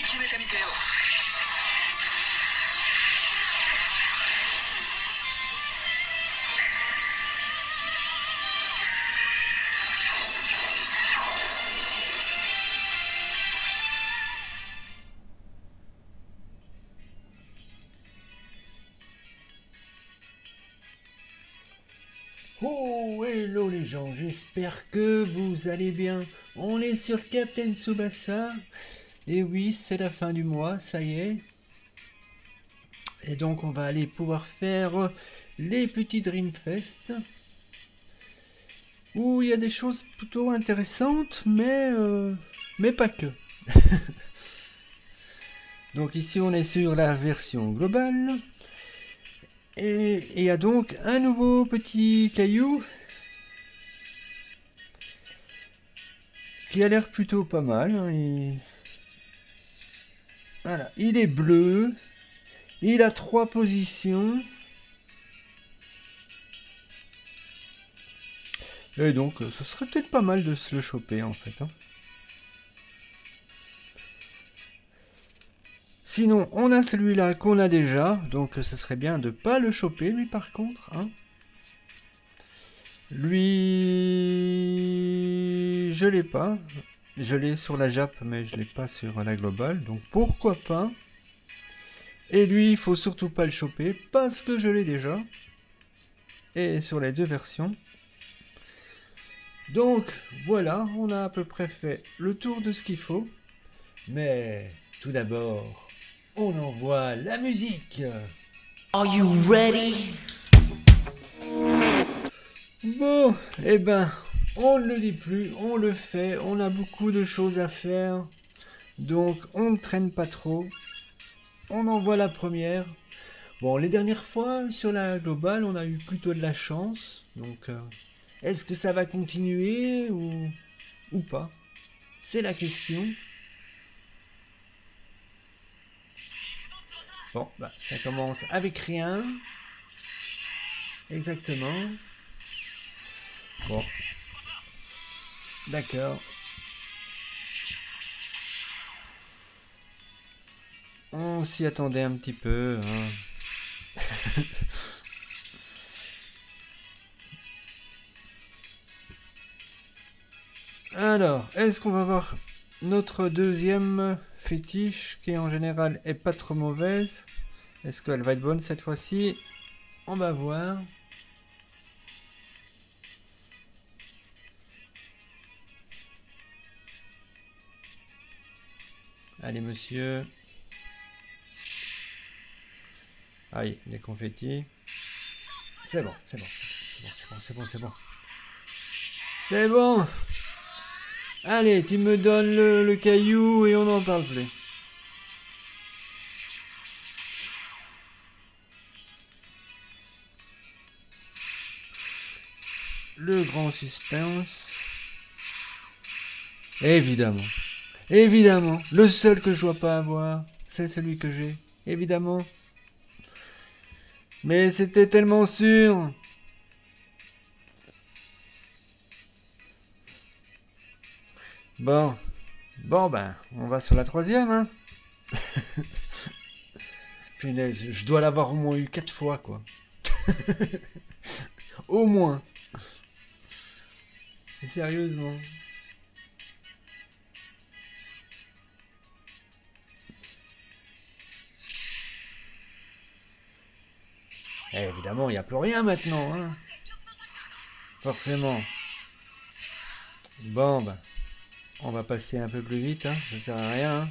Panie commissaire. Oh, hello les gens, j'espère que vous allez bien. On est sur Captain Tsubasa et oui, c'est la fin du mois, ça y est. Et donc on va aller pouvoir faire les petits Dreamfest. Où il y a des choses plutôt intéressantes, mais, euh, mais pas que. donc ici on est sur la version globale. Et il y a donc un nouveau petit caillou qui a l'air plutôt pas mal. hein, Voilà, il est bleu, il a trois positions. Et donc, euh, ce serait peut-être pas mal de se le choper en fait. hein. Sinon, on a celui-là qu'on a déjà, donc euh, ce serait bien de pas le choper, lui par contre. hein. Lui, je l'ai pas. Je l'ai sur la Jap, mais je l'ai pas sur la globale, donc pourquoi pas. Et lui, il faut surtout pas le choper parce que je l'ai déjà. Et sur les deux versions. Donc voilà, on a à peu près fait le tour de ce qu'il faut. Mais tout d'abord, on envoie la musique. Are you ready? Bon, eh ben, on ne le dit plus, on le fait, on a beaucoup de choses à faire. Donc, on ne traîne pas trop. On envoie la première. Bon, les dernières fois, sur la globale, on a eu plutôt de la chance. Donc, euh, est-ce que ça va continuer ou, ou pas? C'est la question. Bon, bah, ça commence avec rien. Exactement. Bon. D'accord. On s'y attendait un petit peu. hein. Alors, est-ce qu'on va voir notre deuxième fétiche qui en général est pas trop mauvaise? Est-ce qu'elle va être bonne cette fois-ci? On va voir. Allez, monsieur. Aïe, les confettis. C'est bon, c'est bon. C'est bon, c'est bon, c'est bon, c'est bon. C'est bon. Allez, tu me donnes le, le caillou et on n'en parle plus. Le grand suspense. Évidemment. Évidemment. Le seul que je dois pas avoir, c'est celui que j'ai. Évidemment. Mais c'était tellement sûr. Bon. Bon ben, on va sur la troisième, hein. Je dois l'avoir au moins eu quatre fois, quoi. au moins. Sérieusement. Eh, évidemment, il n'y a plus rien maintenant, hein. Forcément. Bon, ben, on va passer un peu plus vite, hein. Ça sert à rien. hein.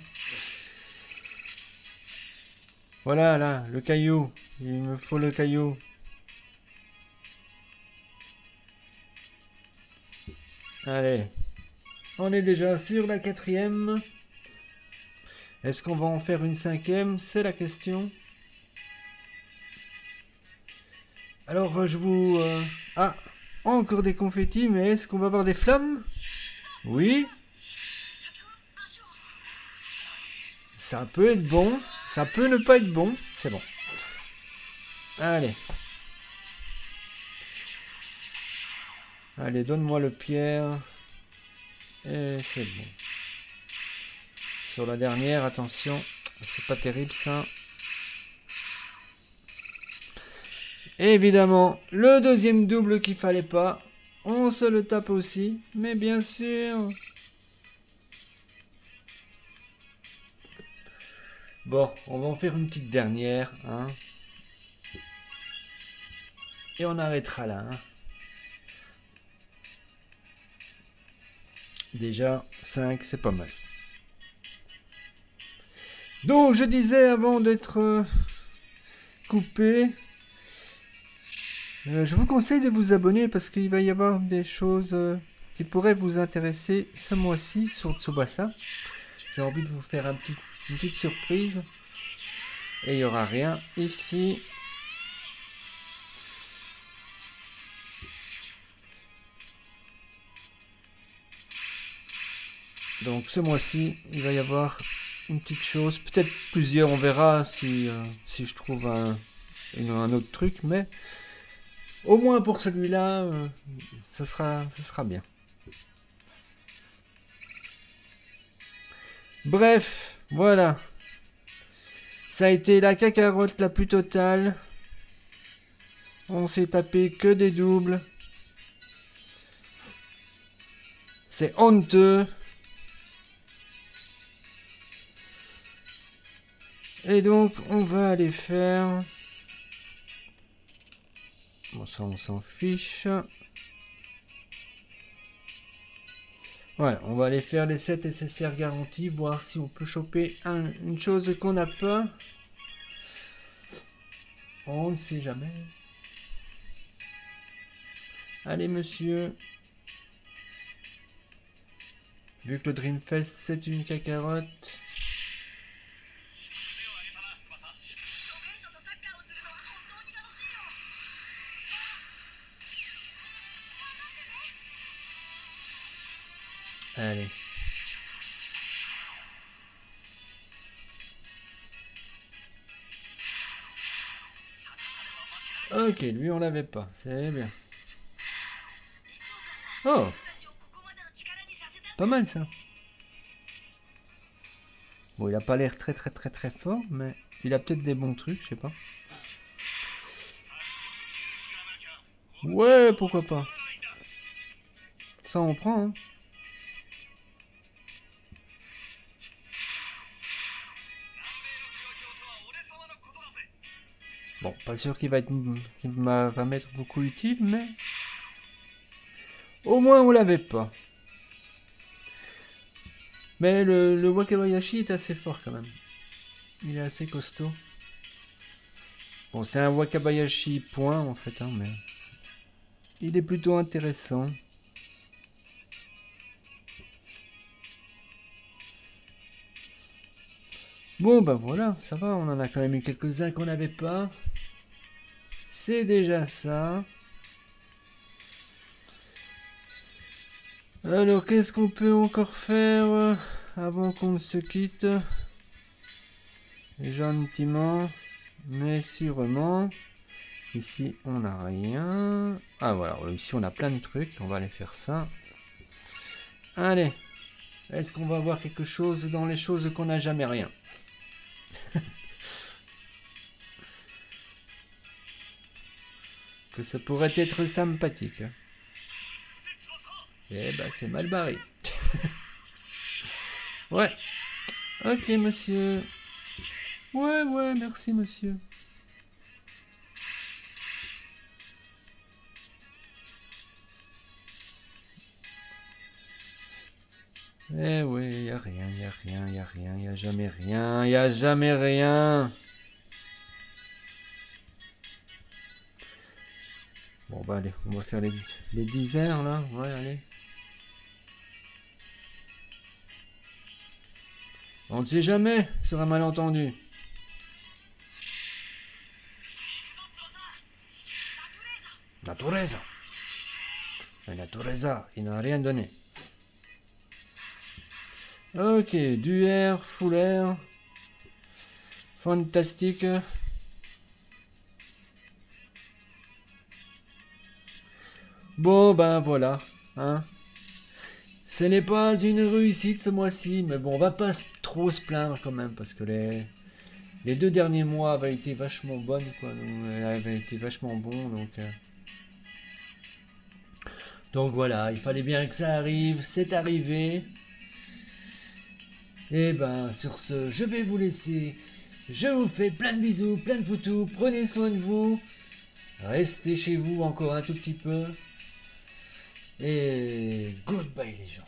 Voilà, là, le caillou. Il me faut le caillou. Allez. On est déjà sur la quatrième. Est-ce qu'on va en faire une cinquième? C'est la question. Alors, je vous... euh, Ah, encore des confettis, mais est-ce qu'on va avoir des flammes? Oui. Ça peut être bon. Ça peut ne pas être bon. C'est bon. Allez. Allez, donne-moi le pierre. Et c'est bon. Sur la dernière, attention. C'est pas terrible ça. Évidemment, le deuxième double qu'il fallait pas. On se le tape aussi. Mais bien sûr. Bon, on va en faire une petite dernière. Hein. Et on arrêtera là. hein. Déjà, 5, c'est pas mal. Donc, je disais avant d'être euh, coupé, euh, je vous conseille de vous abonner parce qu'il va y avoir des choses euh, qui pourraient vous intéresser ce mois-ci sur Tsubasa. J'ai envie de vous faire une petite surprise. Et il n'y aura rien ici. Donc ce mois-ci, il va y avoir une petite chose, peut-être plusieurs, on verra si, euh, si je trouve un, un autre truc, mais au moins pour celui-là, euh, ça, sera, ça sera bien. Bref, voilà. Ça a été la cacarotte la plus totale. On s'est tapé que des doubles. C'est honteux. Et donc, on va aller faire... Bon, ça, on s'en fiche. Voilà, on va aller faire les 7 SSR garantis, voir si on peut choper un- une chose qu'on n'a pas. On ne sait jamais. Allez, monsieur. Vu que le Dreamfest, c'est une cacarotte. Allez. Ok, lui on l'avait pas, c'est bien. Oh Pas mal ça. Bon, il a pas l'air très très très très fort, mais il a peut-être des bons trucs, je sais pas. Ouais, pourquoi pas. Ça on prend, hein. Bon, pas sûr qu'il va être, va m'être beaucoup utile, mais au moins on l'avait pas. Mais le, Wakabayashi est assez fort quand même. Il est assez costaud. Bon, c'est un Wakabayashi point en fait, hein, mais il est plutôt intéressant. Bon, bah voilà, ça va, on en a quand même eu quelques-uns qu'on n'avait pas. C'est déjà ça. Alors, qu'est-ce qu'on peut encore faire euh, avant qu'on se quitte? Gentiment, mais sûrement. Ici, on n'a rien. Ah voilà, ici on a plein de trucs. On va aller faire ça. Allez. Est-ce qu'on va voir quelque chose dans les choses qu'on n'a jamais rien? Que ça pourrait être sympathique. Eh ben, c'est mal barré. ouais. Ok, monsieur. Ouais, ouais, merci, monsieur. Eh ouais, y a rien, y a rien, y a rien, y a jamais rien, y a jamais rien. Bon bah allez, on va faire les, les 10 heures là. Ouais, allez. On ne sait jamais sur un malentendu. Natureza. La Natureza, il n'a rien donné. Ok, du air, full air. Fantastique. Bon, ben voilà. Hein. Ce n'est pas une réussite ce mois-ci, mais bon, on va pas trop se plaindre quand même, parce que les, les deux derniers mois avaient été vachement bonnes, quoi. donc, euh, avaient été vachement bons, donc... euh. Donc voilà, il fallait bien que ça arrive, c'est arrivé. Et ben, sur ce, je vais vous laisser. Je vous fais plein de bisous, plein de poutous, prenez soin de vous. Restez chez vous encore un tout petit peu. Et goodbye les gens.